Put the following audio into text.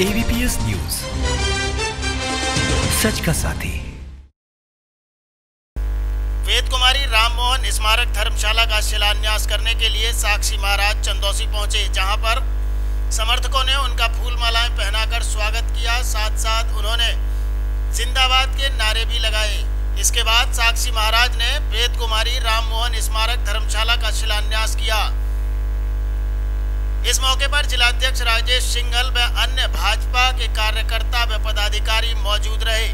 तेजस news सच का साथी। वेद कुमारी राम मोहन स्मारक धर्मशाला का शिलान्यास करने के लिए साक्षी महाराज चंदौसी पहुँचे, जहाँ पर समर्थकों ने उनका फूल मालाएँ पहनाकर स्वागत किया। साथ साथ उन्होंने जिंदाबाद के नारे भी लगाए। इसके बाद साक्षी महाराज ने वेद कुमारी राम मोहन स्मारक धर्मशाला का शिलान्यास किया। इस मौके पर जिलाध्यक्ष राजेश सिंघल व अन्य भाजपा के कार्यकर्ता व पदाधिकारी मौजूद रहे।